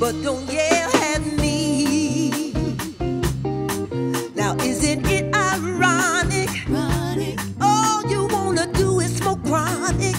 but don't yell at me. Now, isn't it ironic? ironic. All you wanna do is smoke chronic.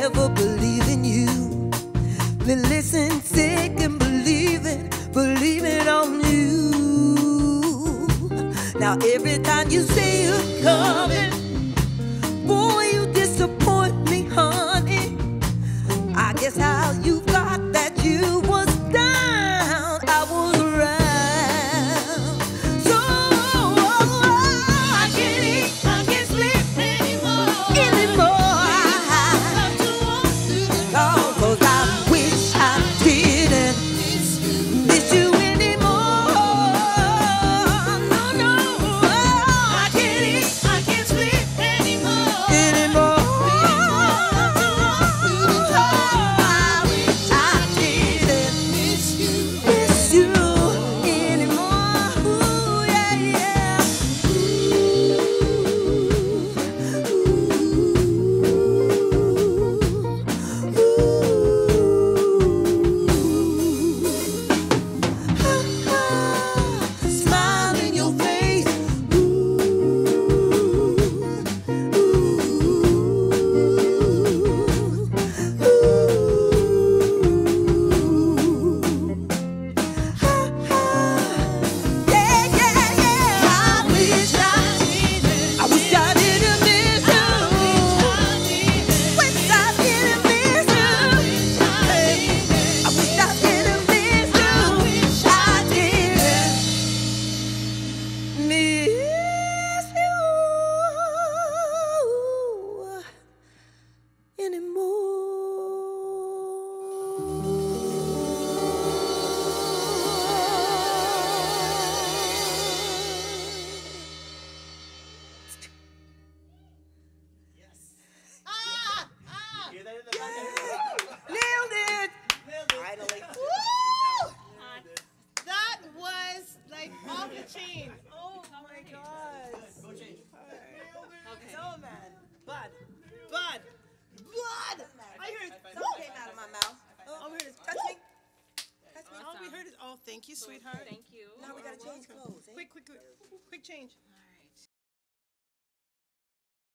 never believe in you. Been listen, sick and believing, believing on you. Now every time you say change. Oh my god. Go change. Okay. So mad. Bud. Bud. Blood! I heard something came out of my mouth. All we oh, heard is touch. Touch me. All we heard is, oh, thank you, sweetheart. Thank you. Now we gotta change clothes. Eh? Quick, quick, quick. Quick change.